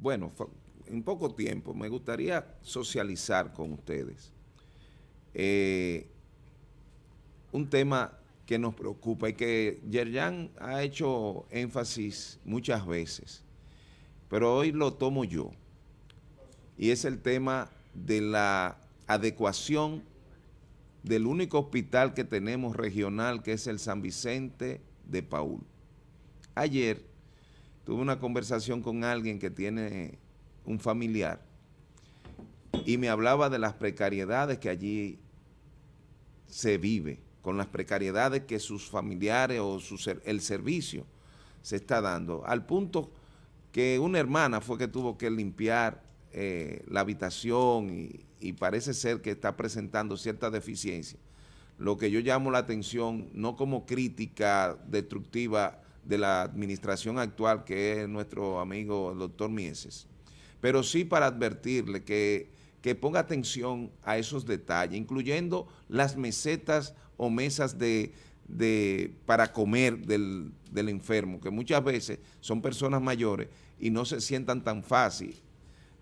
bueno, en poco tiempo, me gustaría socializar con ustedes eh, un tema que nos preocupa y que Yerjan ha hecho énfasis muchas veces, pero hoy lo tomo yo, y es el tema de la adecuación del único hospital que tenemos regional, que es el San Vicente de Paul. Ayer tuve una conversación con alguien que tiene un familiar y me hablaba de las precariedades que allí se vive, con las precariedades que sus familiares o el servicio se está dando, al punto que una hermana fue que tuvo que limpiar eh, la habitación y, y parece ser que está presentando cierta deficiencia. Lo que yo llamo la atención, no como crítica destructiva de la administración actual, que es nuestro amigo el doctor Mieses, pero sí para advertirle que, ponga atención a esos detalles, incluyendo las mesetas o mesas de, para comer del, del enfermo, que muchas veces son personas mayores y no se sientan tan fácil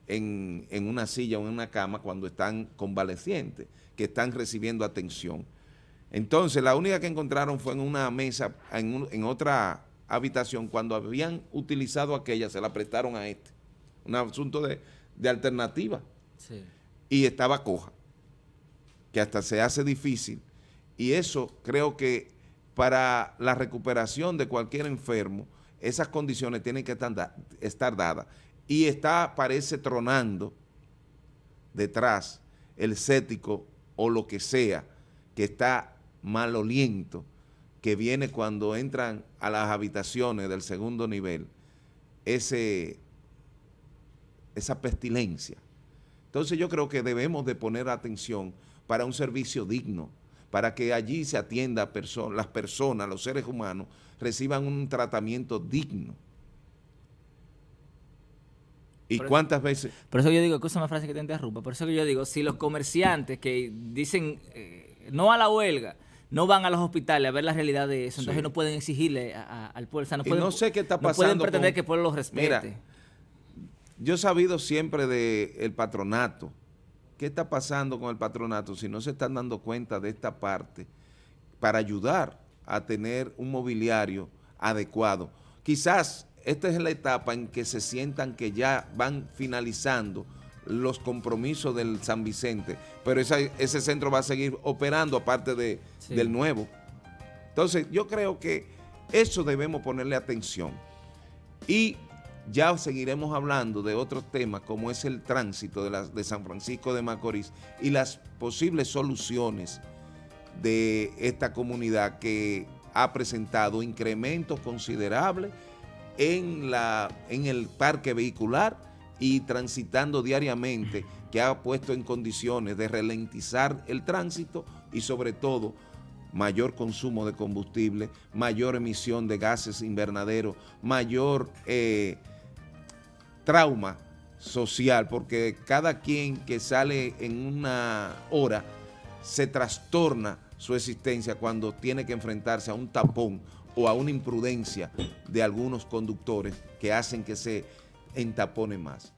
en, una silla o en una cama cuando están convalecientes, que están recibiendo atención. Entonces, la única que encontraron fue en una mesa, en, otra habitación, cuando habían utilizado aquella, se la prestaron a este. Un asunto de, alternativa. Y estaba coja, que hasta se hace difícil. Y eso creo que para la recuperación de cualquier enfermo, esas condiciones tienen que estar dadas y está, parece, tronando detrás el cético o lo que sea, que está maloliento, que viene cuando entran a las habitaciones del segundo nivel, ese, esa pestilencia. Entonces yo creo que debemos de poner atención para un servicio digno, para que allí se atienda a las personas, los seres humanos, reciban un tratamiento digno. ¿Y cuántas veces? Por eso yo digo, escucha una frase que te interrumpa, por eso que yo digo, si los comerciantes que dicen eh, no a la huelga, no van a los hospitales a ver la realidad de eso, entonces no pueden exigirle al pueblo, no, pueden, no sé qué está pasando. No pueden pretender que el pueblo los respete. yo he sabido siempre del patronato. ¿Qué está pasando con el patronato si no se están dando cuenta de esta parte para ayudar a tener un mobiliario adecuado? Quizás esta es la etapa en que se sientan que ya van finalizando los compromisos del San Vicente, pero ese centro va a seguir operando aparte de, del nuevo. Entonces, yo creo que eso debemos ponerle atención. Y ya seguiremos hablando de otros temas como es el tránsito de, de San Francisco de Macorís y las posibles soluciones de esta comunidad que ha presentado incrementos considerables en, la, en el parque vehicular y transitando diariamente, que ha puesto en condiciones de ralentizar el tránsito y sobre todo mayor consumo de combustible, mayor emisión de gases invernaderos, mayor eh, trauma social, porque cada quien que sale en una hora se trastorna su existencia cuando tiene que enfrentarse a un tapón o a una imprudencia de algunos conductores que hacen que se entapone más.